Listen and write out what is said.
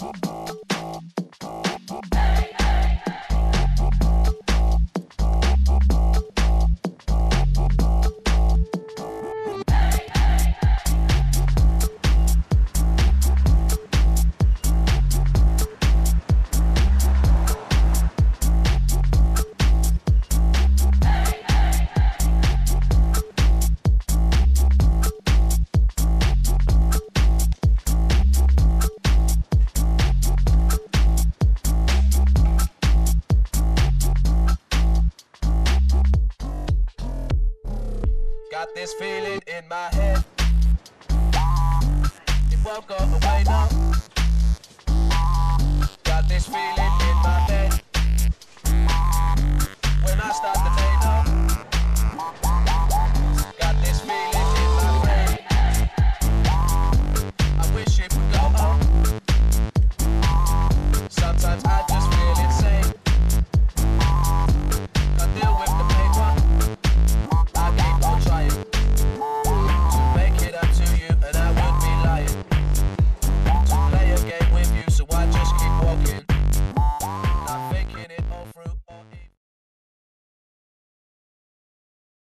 Bye-bye. Got this feeling in my head.